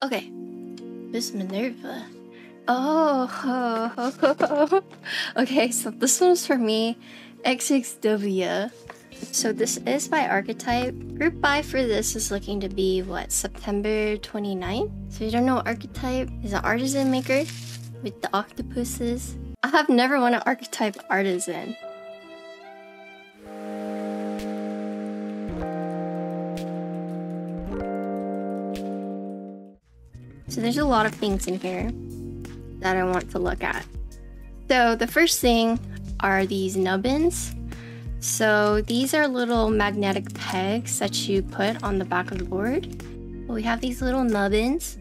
Okay, Miss Minerva. Oh, okay, so this one's for me. XXW. So this is by archetype. Group buy for this is looking to be what September 29th. So you don't know archetype is an artisan maker with the octopuses. I have never won an archetype artisan. So there's a lot of things in here that I want to look at. So the first thing are these nubbins. So these are little magnetic pegs that you put on the back of the board. We have these little nubbins.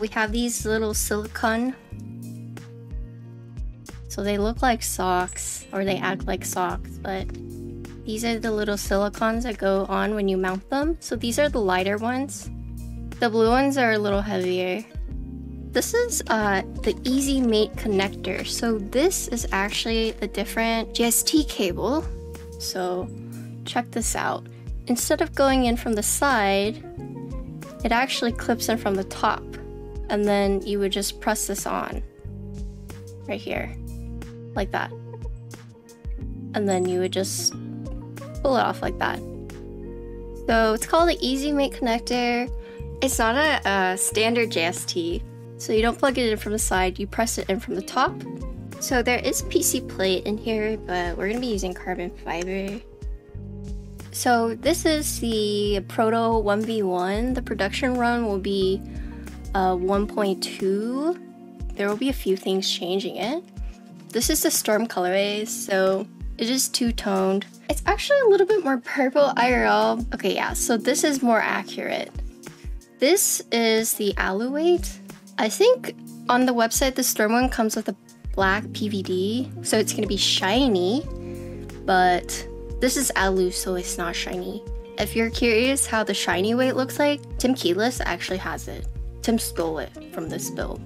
We have these little silicone. So they look like socks or they act like socks, but these are the little silicons that go on when you mount them. So these are the lighter ones. The blue ones are a little heavier. This is uh, the Easy Mate connector. So this is actually a different JST cable so check this out. Instead of going in from the side, it actually clips in from the top. And then you would just press this on right here, like that. And then you would just pull it off like that. So it's called the Easy Mate connector. It's not a, a standard JST, so you don't plug it in from the side, you press it in from the top so there is PC plate in here, but we're gonna be using carbon fiber. So this is the Proto 1v1. The production run will be uh, 1.2. There will be a few things changing it. This is the Storm colorways, so it is two-toned. It's actually a little bit more purple IRL. Okay, yeah, so this is more accurate. This is the alu weight. I think on the website, the Storm one comes with a black PVD, so it's gonna be shiny, but this is alu, so it's not shiny. If you're curious how the shiny weight looks like, Tim Keyless actually has it. Tim stole it from this build.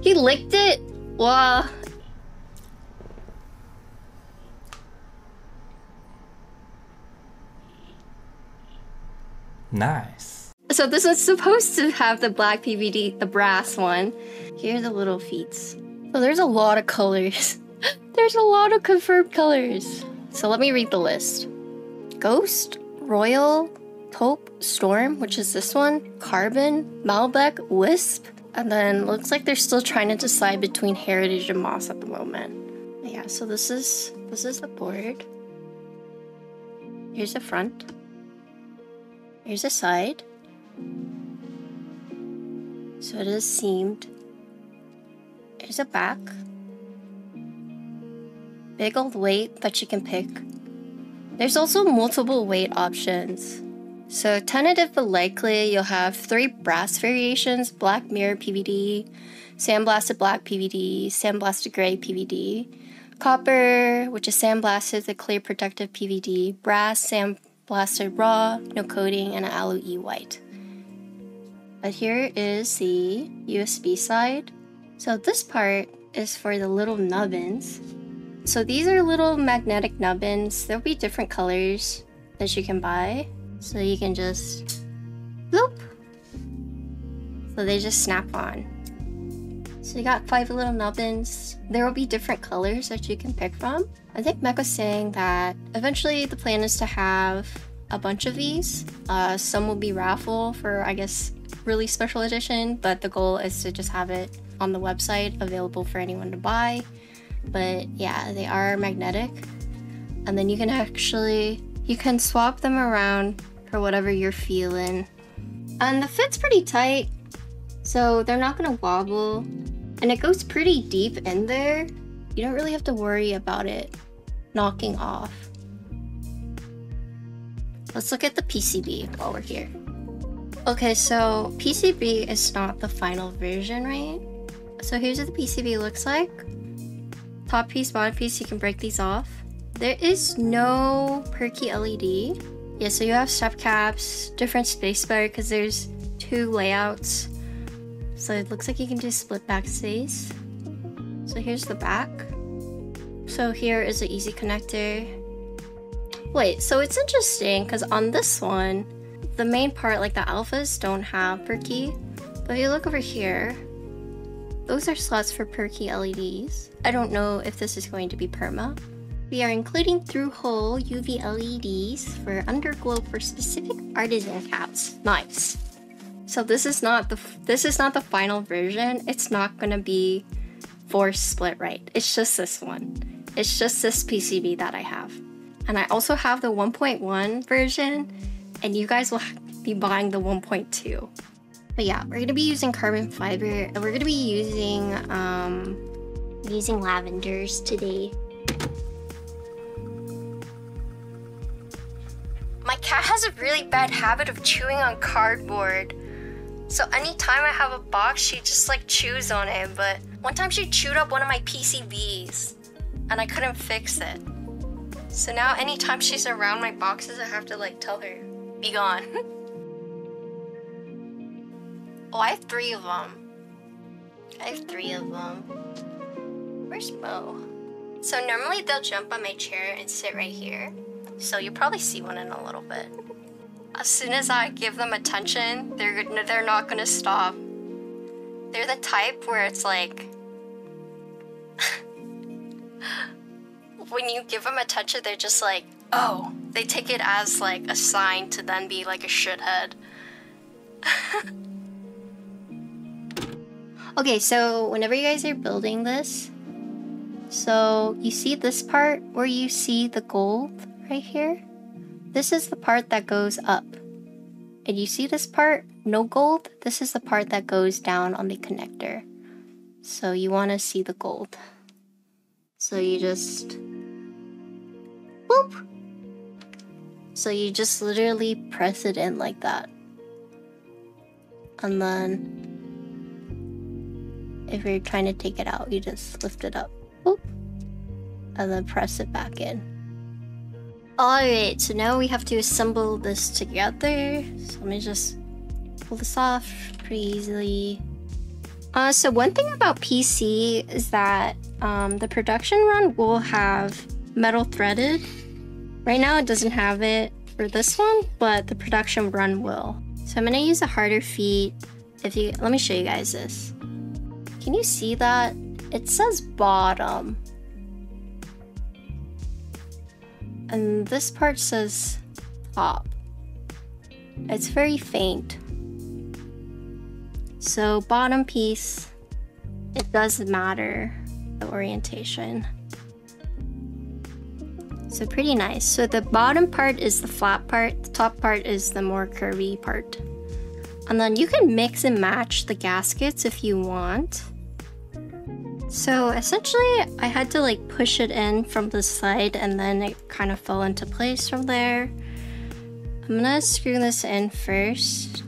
He licked it? Wow. Nice. So this is supposed to have the black PVD, the brass one. Here are the little feet. So there's a lot of colors. there's a lot of confirmed colors. So let me read the list. Ghost, Royal, Taupe, Storm, which is this one, Carbon, Malbec, Wisp, and then looks like they're still trying to decide between Heritage and Moss at the moment. Yeah, so this is this is the board. Here's the front. Here's the side. So it is seamed There's a back. Big old weight that you can pick. There's also multiple weight options. So tentative but likely, you'll have three brass variations, black mirror PVD, sandblasted black PVD, sandblasted gray PVD, copper, which is sandblasted the clear protective PVD, brass sandblasted raw, no coating, and an E white. But here is the USB side. So this part is for the little nubbins. So these are little magnetic nubbins. There'll be different colors that you can buy. So you can just bloop. So they just snap on. So you got five little nubbins. There will be different colors that you can pick from. I think Meg was saying that eventually the plan is to have a bunch of these. Uh, some will be raffle for, I guess, really special edition, but the goal is to just have it on the website available for anyone to buy. But yeah, they are magnetic. And then you can actually you can swap them around for whatever you're feeling. And the fit's pretty tight, so they're not gonna wobble. And it goes pretty deep in there. You don't really have to worry about it knocking off. Let's look at the PCB while we're here. Okay, so PCB is not the final version, right? So here's what the PCB looks like. Top piece, bottom piece, you can break these off. There is no per-key LED. Yeah, so you have step caps, different spacebar because there's two layouts. So it looks like you can do split back space. So here's the back. So here is the easy connector. Wait, so it's interesting because on this one, the main part, like the alphas, don't have per-key But if you look over here, those are slots for per-key LEDs. I don't know if this is going to be perma. We are including through-hole UV LEDs for underglow for specific artisan caps. Nice. So this is not the this is not the final version. It's not gonna be force split right. It's just this one. It's just this PCB that I have. And I also have the 1.1 version and you guys will be buying the 1.2. But yeah, we're gonna be using carbon fiber and we're gonna be using um, using lavenders today. My cat has a really bad habit of chewing on cardboard. So anytime I have a box, she just like chews on it. But one time she chewed up one of my PCBs and I couldn't fix it. So now anytime she's around my boxes, I have to like tell her, be gone. oh, I have three of them. I have three of them. Where's Mo? So normally they'll jump on my chair and sit right here. So you'll probably see one in a little bit. As soon as I give them attention, they're they're not gonna stop. They're the type where it's like when you give them attention, they're just like, oh, they take it as like a sign to then be like a shithead. okay, so whenever you guys are building this, so you see this part where you see the gold right here? This is the part that goes up. And you see this part, no gold? This is the part that goes down on the connector. So you want to see the gold. So you just Boop! So you just literally press it in like that. And then if you're trying to take it out, you just lift it up. Boop! And then press it back in. Alright, so now we have to assemble this together. So let me just pull this off pretty easily. Uh, so one thing about PC is that um, the production run will have metal threaded. Right now it doesn't have it for this one, but the production run will. So I'm gonna use a harder feet. If you, let me show you guys this. Can you see that? It says bottom. And this part says top. It's very faint. So bottom piece, it does matter, the orientation. So pretty nice. So the bottom part is the flat part, the top part is the more curvy part. And then you can mix and match the gaskets if you want. So essentially I had to like push it in from the side and then it kind of fell into place from there. I'm gonna screw this in first.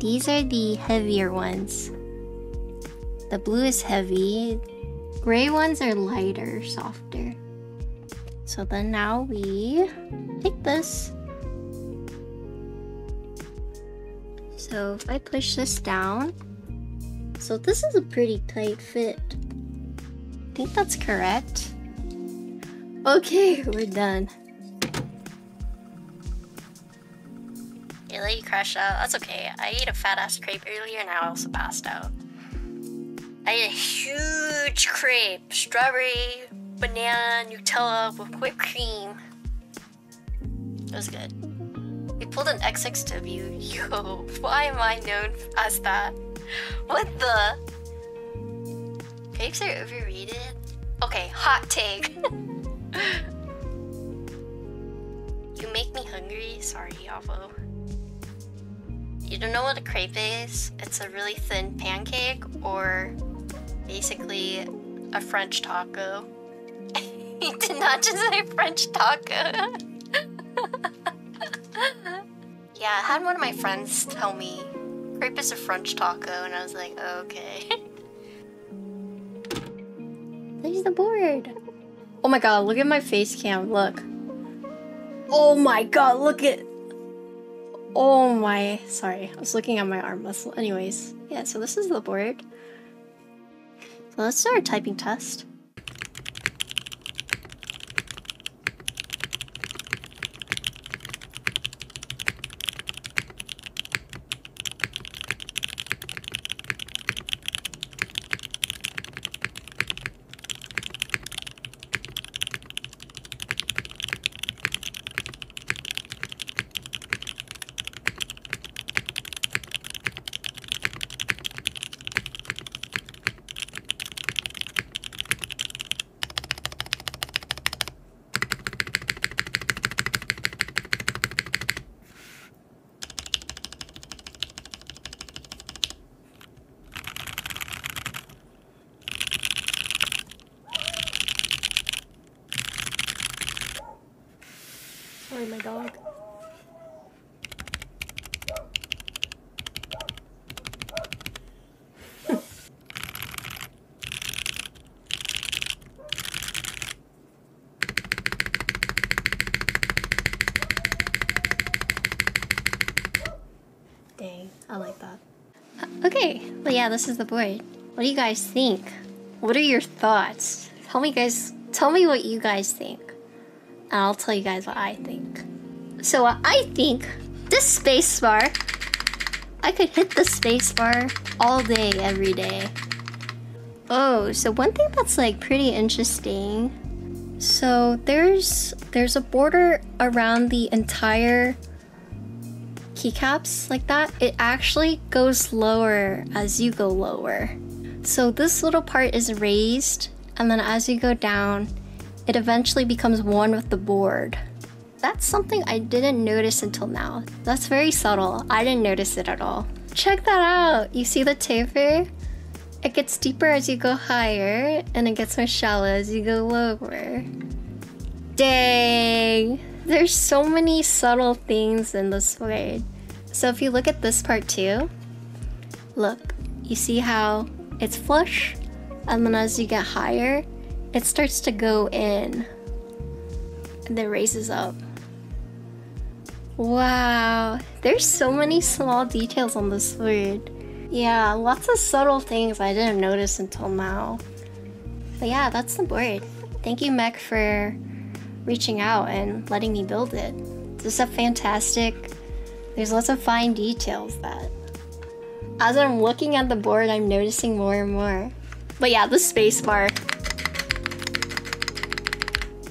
These are the heavier ones. The blue is heavy. Gray ones are lighter, softer. So then now we take this. So if I push this down, so this is a pretty tight fit. I think that's correct. Okay, we're done. It let you crash out. That's okay. I ate a fat ass crepe earlier and I also passed out. I ate a huge crepe, strawberry, banana Nutella with whipped cream. It was good. We pulled an XXW. Yo, why am I known as that? What the? Cakes are overrated? Okay, hot take. you make me hungry? Sorry, Avo. You don't know what a crepe is? It's a really thin pancake or basically a French taco. He did not just say French taco. yeah, I had one of my friends tell me crepe is a French taco, and I was like, okay. There's the board. Oh my god, look at my face cam, look. Oh my god, look at... Oh my... Sorry, I was looking at my arm muscle. Anyways, yeah, so this is the board. So let's start a typing test. my dog. Dang, I like that. Uh, okay, well yeah, this is the board. What do you guys think? What are your thoughts? Tell me guys, tell me what you guys think. And I'll tell you guys what I think. So uh, I think this spacebar, I could hit the spacebar all day, every day. Oh, so one thing that's like pretty interesting. So there's there's a border around the entire keycaps like that, it actually goes lower as you go lower. So this little part is raised, and then as you go down, it eventually becomes one with the board. That's something I didn't notice until now. That's very subtle. I didn't notice it at all. Check that out! You see the taper? It gets deeper as you go higher, and it gets more shallow as you go lower. Dang! There's so many subtle things in this word. So if you look at this part too, look, you see how it's flush, and then as you get higher, it starts to go in and then raises up. Wow, there's so many small details on this word. Yeah, lots of subtle things I didn't notice until now. But yeah, that's the board. Thank you, Mech, for reaching out and letting me build it. This is a fantastic there's lots of fine details that as I'm looking at the board, I'm noticing more and more. But yeah, the spacebar.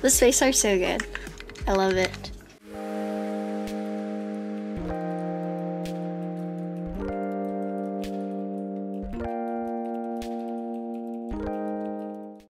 The space spacebar's so good. I love it.